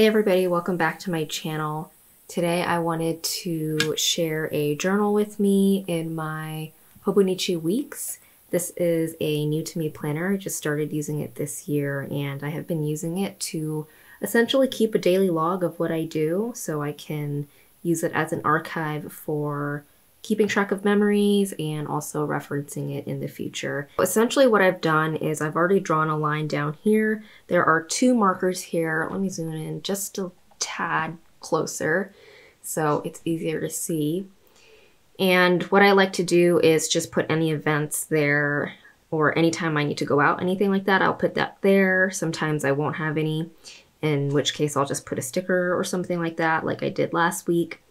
Hey everybody, welcome back to my channel. Today I wanted to share a journal with me in my Hobonichi weeks. This is a new to me planner. I just started using it this year and I have been using it to essentially keep a daily log of what I do so I can use it as an archive for keeping track of memories and also referencing it in the future. Essentially what I've done is I've already drawn a line down here. There are two markers here. Let me zoom in just a tad closer so it's easier to see. And what I like to do is just put any events there or anytime I need to go out, anything like that, I'll put that there. Sometimes I won't have any, in which case I'll just put a sticker or something like that, like I did last week.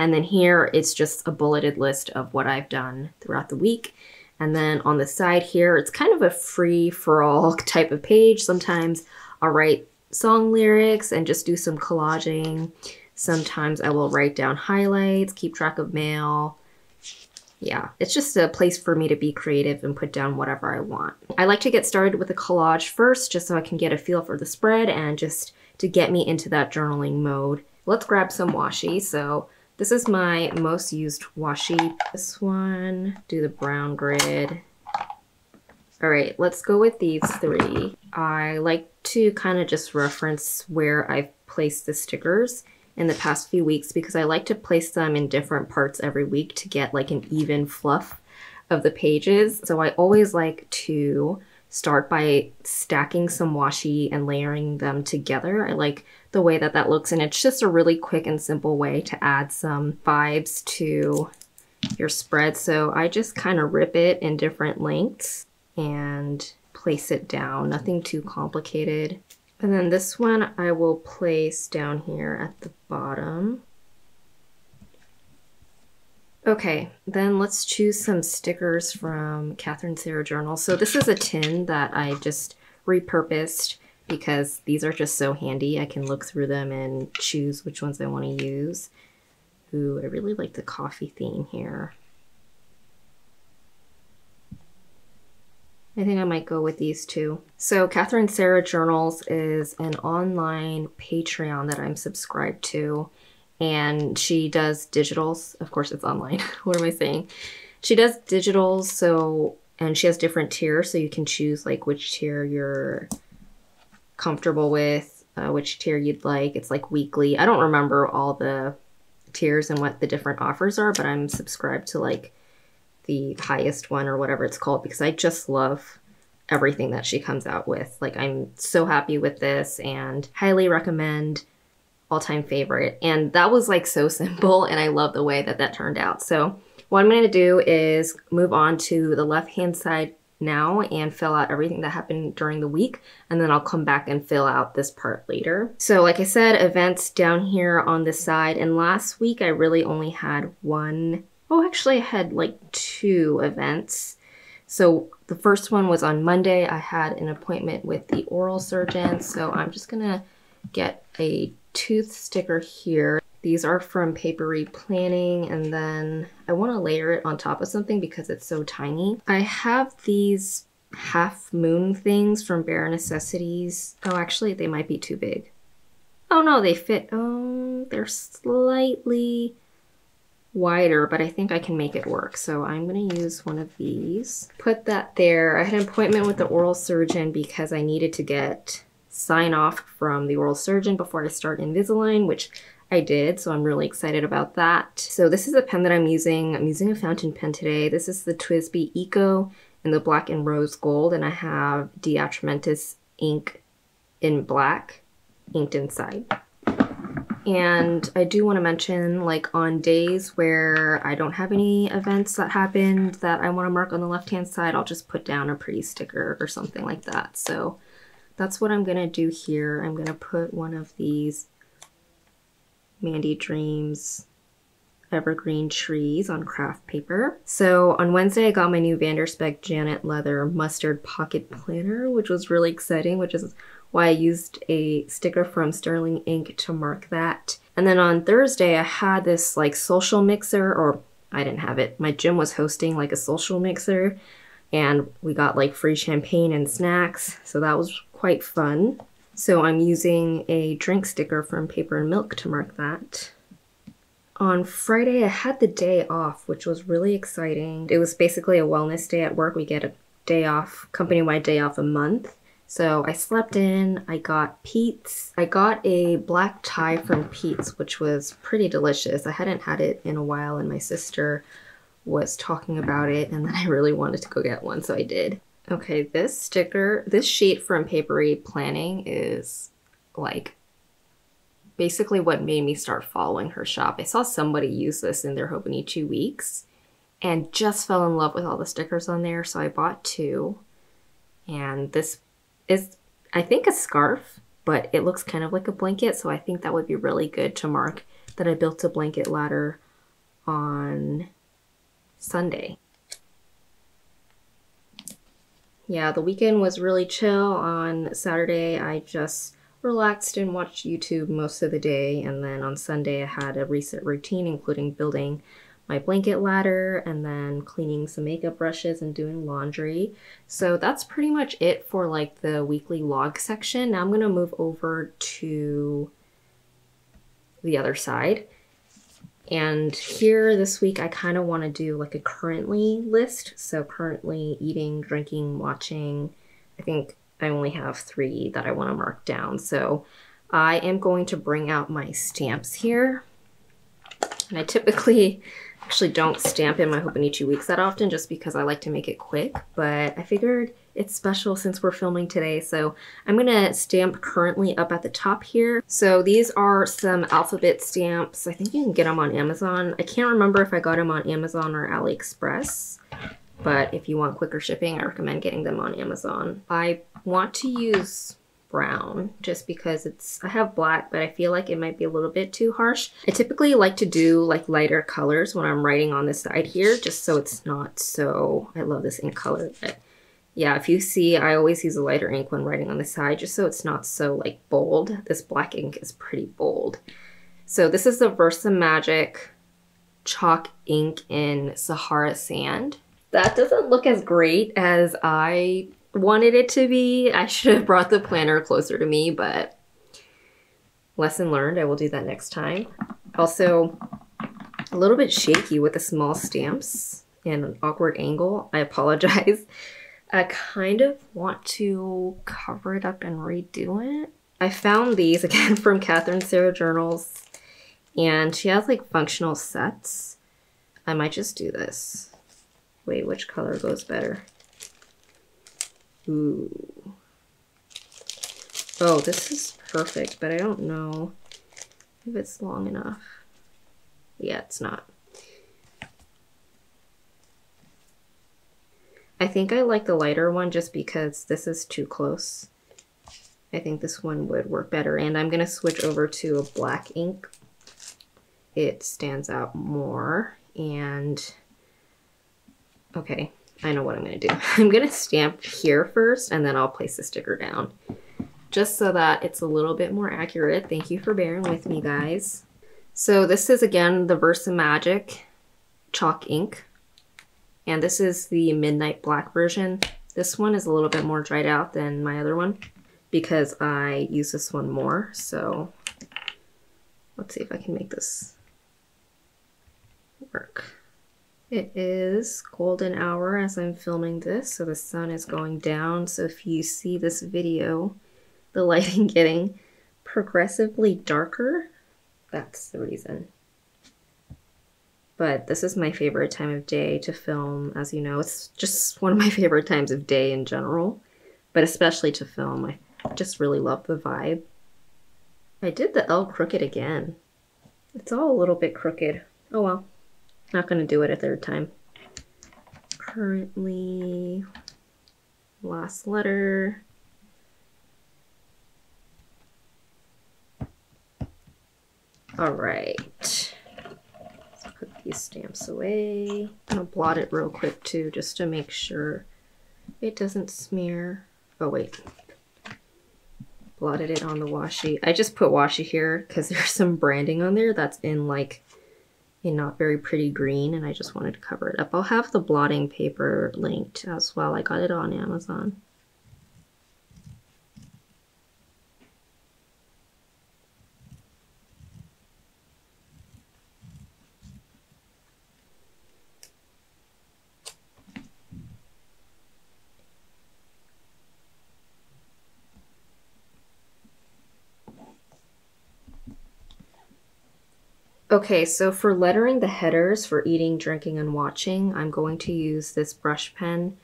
And then here it's just a bulleted list of what I've done throughout the week. And then on the side here, it's kind of a free for all type of page. Sometimes I'll write song lyrics and just do some collaging. Sometimes I will write down highlights, keep track of mail. Yeah, it's just a place for me to be creative and put down whatever I want. I like to get started with a collage first just so I can get a feel for the spread and just to get me into that journaling mode. Let's grab some washi. So this is my most used washi. This one, do the brown grid. All right, let's go with these three. I like to kind of just reference where I've placed the stickers in the past few weeks because I like to place them in different parts every week to get like an even fluff of the pages. So I always like to start by stacking some washi and layering them together. I like the way that that looks and it's just a really quick and simple way to add some vibes to your spread. So I just kind of rip it in different lengths and place it down. Nothing too complicated. And then this one I will place down here at the bottom. Okay, then let's choose some stickers from Kathryn Sarah Journal. So this is a tin that I just repurposed because these are just so handy. I can look through them and choose which ones I want to use. Ooh, I really like the coffee theme here. I think I might go with these two. So Kathryn Sarah Journals is an online Patreon that I'm subscribed to and she does digitals. Of course, it's online. what am I saying? She does digitals, so and she has different tiers, so you can choose like which tier you're comfortable with, uh, which tier you'd like. It's like weekly. I don't remember all the tiers and what the different offers are, but I'm subscribed to like the highest one or whatever it's called because I just love everything that she comes out with. Like I'm so happy with this and highly recommend all-time favorite. And that was like so simple and I love the way that that turned out. So what I'm going to do is move on to the left-hand side now and fill out everything that happened during the week and then I'll come back and fill out this part later. So like I said, events down here on the side and last week I really only had one, oh actually I had like two events. So the first one was on Monday. I had an appointment with the oral surgeon so I'm just gonna get a tooth sticker here. These are from Paperie Planning and then I want to layer it on top of something because it's so tiny. I have these half moon things from Bare Necessities. Oh, actually they might be too big. Oh no, they fit. Oh, they're slightly wider, but I think I can make it work. So I'm gonna use one of these. Put that there. I had an appointment with the oral surgeon because I needed to get sign off from the oral surgeon before I start Invisalign, which I did, so I'm really excited about that. So this is a pen that I'm using. I'm using a fountain pen today. This is the TWSBI Eco in the black and rose gold, and I have De Atramentis ink in black inked inside. And I do want to mention, like on days where I don't have any events that happened that I want to mark on the left-hand side, I'll just put down a pretty sticker or something like that. So that's what I'm going to do here. I'm going to put one of these Mandy Dreams evergreen trees on craft paper. So on Wednesday, I got my new Van der Janet Leather Mustard Pocket Planner, which was really exciting, which is why I used a sticker from Sterling Ink to mark that. And then on Thursday, I had this like social mixer, or I didn't have it. My gym was hosting like a social mixer, and we got like free champagne and snacks, so that was quite fun. So I'm using a drink sticker from Paper and Milk to mark that. On Friday, I had the day off, which was really exciting. It was basically a wellness day at work. We get a day off, company wide day off a month. So I slept in, I got Peet's. I got a black tie from Peet's, which was pretty delicious. I hadn't had it in a while, and my sister was talking about it, and then I really wanted to go get one, so I did. Okay, this sticker, this sheet from Paperie Planning is like basically what made me start following her shop. I saw somebody use this in their Hobonichi weeks and just fell in love with all the stickers on there, so I bought two. And this is, I think, a scarf, but it looks kind of like a blanket, so I think that would be really good to mark that I built a blanket ladder on Sunday. Yeah, the weekend was really chill. On Saturday, I just relaxed and watched YouTube most of the day. And then on Sunday, I had a reset routine, including building my blanket ladder and then cleaning some makeup brushes and doing laundry. So that's pretty much it for like the weekly log section. Now I'm going to move over to the other side. And here this week, I kind of want to do like a currently list. So currently eating, drinking, watching. I think I only have three that I want to mark down. So I am going to bring out my stamps here. And I typically actually don't stamp in my Hobonichi weeks that often just because I like to make it quick. But I figured it's special since we're filming today. So I'm gonna stamp currently up at the top here. So these are some alphabet stamps. I think you can get them on Amazon. I can't remember if I got them on Amazon or AliExpress, but if you want quicker shipping, I recommend getting them on Amazon. I want to use brown just because it's I have black but I feel like it might be a little bit too harsh. I typically like to do like lighter colors when I'm writing on this side here just so it's not so I love this ink color but yeah, if you see, I always use a lighter ink when writing on the side just so it's not so like bold. This black ink is pretty bold. So this is the VersaMagic chalk ink in Sahara Sand. That doesn't look as great as I wanted it to be. I should have brought the planner closer to me, but lesson learned. I will do that next time. Also, a little bit shaky with the small stamps and an awkward angle. I apologize. I kind of want to cover it up and redo it. I found these again from Kathryn Sarah Journals and she has like functional sets. I might just do this. Wait, which color goes better? Ooh. Oh, this is perfect, but I don't know if it's long enough. Yeah, it's not. I think I like the lighter one just because this is too close. I think this one would work better. And I'm going to switch over to a black ink. It stands out more. And, okay, I know what I'm to do. I'm to stamp here first, and then I'll place the sticker down. Just so that it's a little bit more accurate. Thank you for bearing with me, guys. So this is, again, the VersaMagic chalk ink. And this is the Midnight Black version. This one is a little bit more dried out than my other one because I use this one more. So let's see if I can make this work. It is golden hour as I'm filming this, so the sun is going down. So if you see this video, the lighting getting progressively darker, that's the reason. But this is my favorite time of day to film, as you know. It's just one of my favorite times of day in general, but especially to film. I just really love the vibe. I did the L crooked again. It's all a little bit crooked. Oh well, not gonna do it a third time. Currently, last letter. All right So put these stamps away. I'm gonna blot it real quick too, just to make sure it doesn't smear. Oh wait, blotted it on the washi. I just put washi here because there's some branding on there that's in like a not very pretty green and I just wanted to cover it up. I'll have the blotting paper linked as well. I got it on Amazon. Okay, so for lettering the headers for eating, drinking, and watching, I'm going to use this brush pen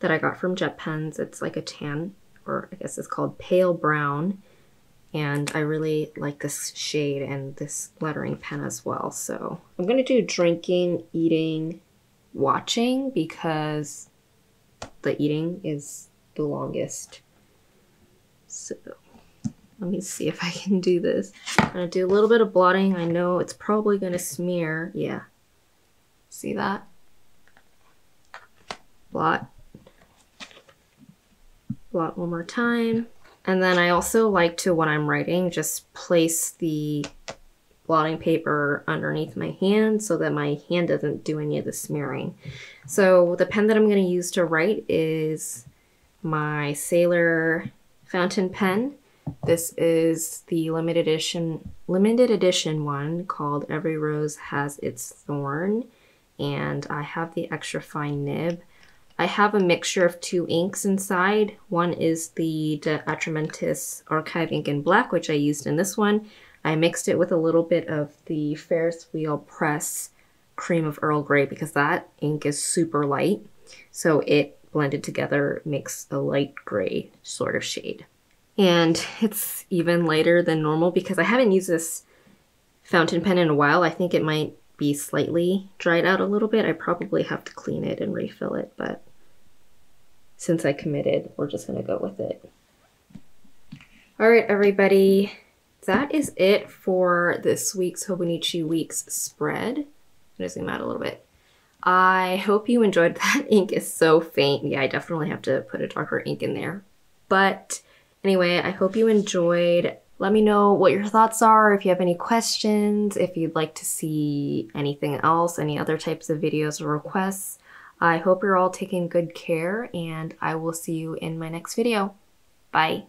that I got from JetPens. It's like a tan, or I guess it's called pale brown. And I really like this shade and this lettering pen as well. So I'm going to do drinking, eating, watching because the eating is the longest. So let me see if I can do this. I'm gonna do a little bit of blotting. I know it's probably gonna smear. Yeah. See that? Blot. Blot one more time. And then I also like to, when I'm writing, just place the blotting paper underneath my hand so that my hand doesn't do any of the smearing. So the pen that I'm going to use to write is my Sailor fountain pen. This is the limited edition limited edition one called Every Rose Has Its Thorn and I have the extra fine nib. I have a mixture of two inks inside. One is the De Atramentis Archive ink in black, which I used in this one. I mixed it with a little bit of the Ferris Wheel Press Cream of Earl Grey because that ink is super light. So it blended together makes a light gray sort of shade. And it's even lighter than normal because I haven't used this fountain pen in a while. I think it might be slightly dried out a little bit. I probably have to clean it and refill it, but since I committed, we're just gonna go with it. All right, everybody, that is it for this week's Hobonichi Weeks spread. I'm gonna zoom out a little bit. I hope you enjoyed that. ink is so faint. Yeah, I definitely have to put a darker ink in there. But Anyway, I hope you enjoyed. Let me know what your thoughts are, if you have any questions, if you'd like to see anything else, any other types of videos or requests. I hope you're all taking good care, and I will see you in my next video. Bye.